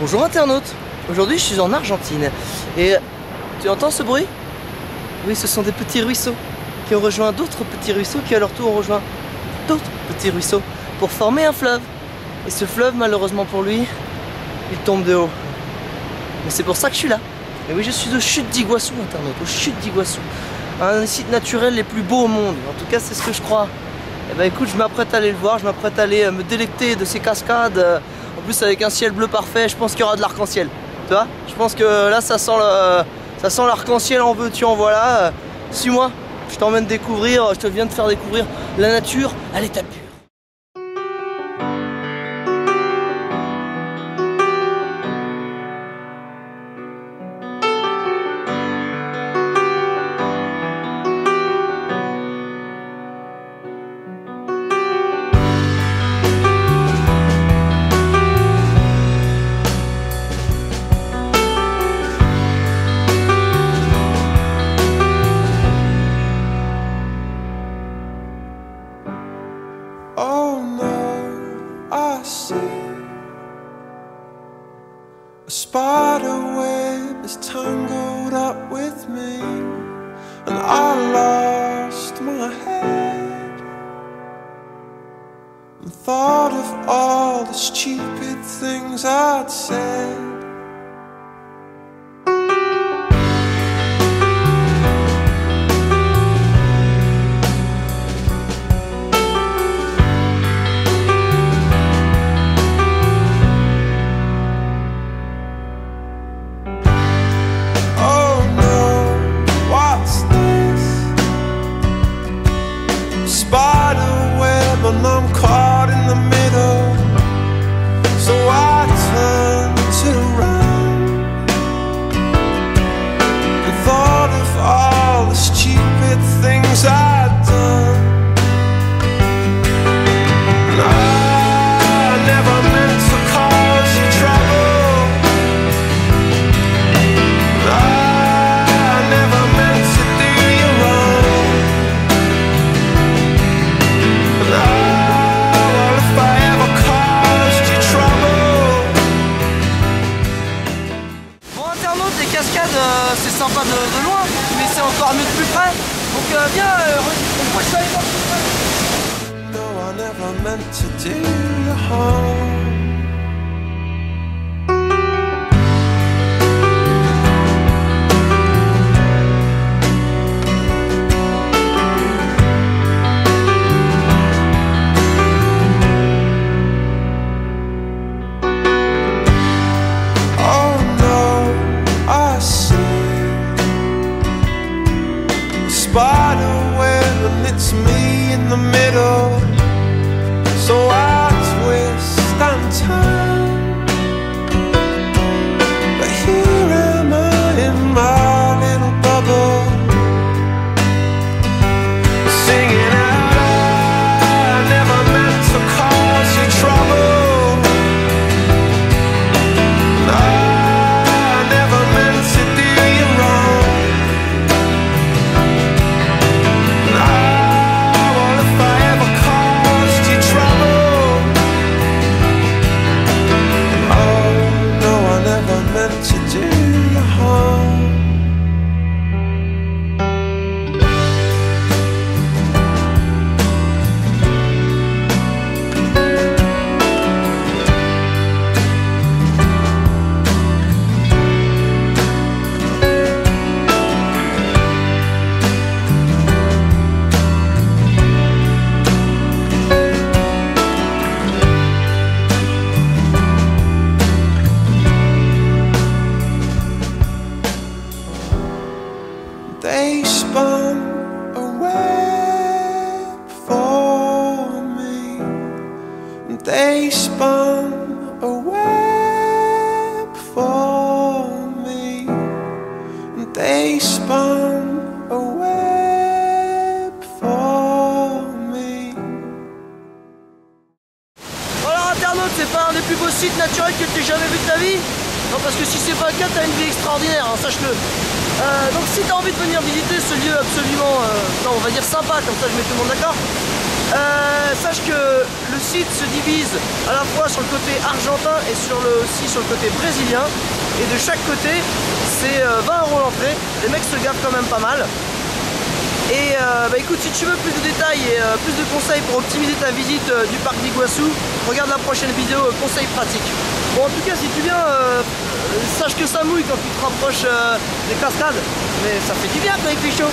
Bonjour internaute, aujourd'hui je suis en Argentine et tu entends ce bruit? Oui ce sont des petits ruisseaux qui ont rejoint d'autres petits ruisseaux qui à leur tour ont rejoint d'autres petits ruisseaux pour former un fleuve. Et ce fleuve malheureusement pour lui, il tombe de haut. Mais c'est pour ça que je suis là. Et oui je suis aux chutes d'Iguassou internaute, aux chutes d'Iguassou. Un des sites naturels les plus beaux au monde, en tout cas c'est ce que je crois. Et bah écoute je m'apprête à aller le voir, je m'apprête à aller me délecter de ces cascades euh, avec un ciel bleu parfait, je pense qu'il y aura de l'arc-en-ciel. Tu vois Je pense que là ça sent le, ça sent l'arc-en-ciel en veux-tu en voilà. Suis-moi, je t'emmène découvrir, je te viens de faire découvrir la nature à l'état Oh no, I see a spider web is tangled up with me, and I lost my head and thought of all the stupid things I'd said. De, loin, mais c'est encore mieux de plus près. Donc euh, viens, euh, moi je vais aller. Web and it's me in the middle. So I twist and turn. C'est pas un des plus beaux sites naturels que tu aies jamais vu de ta vie. Non parce que si c'est pas le cas, t'as une vie extraordinaire, hein, sache-le. Euh, donc si t'as envie de venir visiter ce lieu absolument, euh, non, on va dire sympa, comme ça je mets tout le monde d'accord, Euh, le site se divise à la fois sur le côté argentin et sur le, aussi sur le côté brésilien. Et de chaque côté, c'est 20 euh, euros l'entrée. Les mecs se gavent quand même pas mal. Et euh, bah écoute, si tu veux plus de détails et plus de conseils pour optimiser ta visite du parc d'Iguassou, regarde la prochaine vidéo conseils pratiques. Bon, en tout cas, si tu viens, sache que ça mouille quand tu te rapproches des cascades, mais ça fait du bien quand il fait chaud.